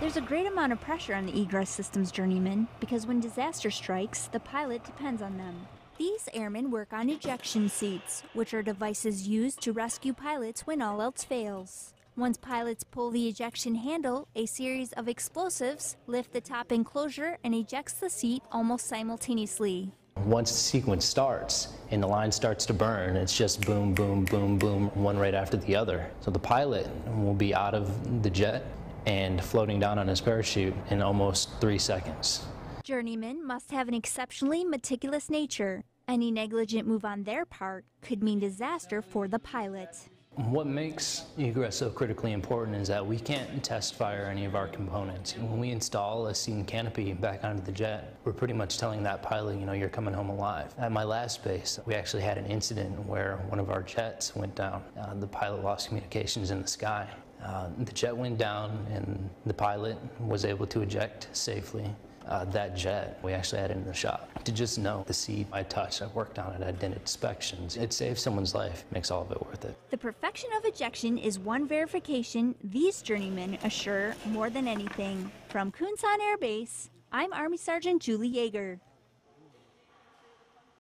There's a great amount of pressure on the egress system's journeymen because when disaster strikes, the pilot depends on them. These airmen work on ejection seats, which are devices used to rescue pilots when all else fails. Once pilots pull the ejection handle, a series of explosives lift the top enclosure and ejects the seat almost simultaneously. Once the sequence starts and the line starts to burn, it's just boom, boom, boom, boom, one right after the other. So the pilot will be out of the jet and floating down on his parachute in almost three seconds. Journeymen must have an exceptionally meticulous nature. Any negligent move on their part could mean disaster for the pilot. What makes egress so critically important is that we can't test fire any of our components. When we install a seat canopy back onto the jet, we're pretty much telling that pilot, you know, you're coming home alive. At my last base, we actually had an incident where one of our jets went down. Uh, the pilot lost communications in the sky. Uh, the jet went down and the pilot was able to eject safely uh, that jet. We actually had it in the shop. To just know the seat I touched, I worked on it, I did inspections. It saved someone's life, makes all of it worth it. The perfection of ejection is one verification these journeymen assure more than anything. From Kunsan Air Base, I'm Army Sergeant Julie Jaeger.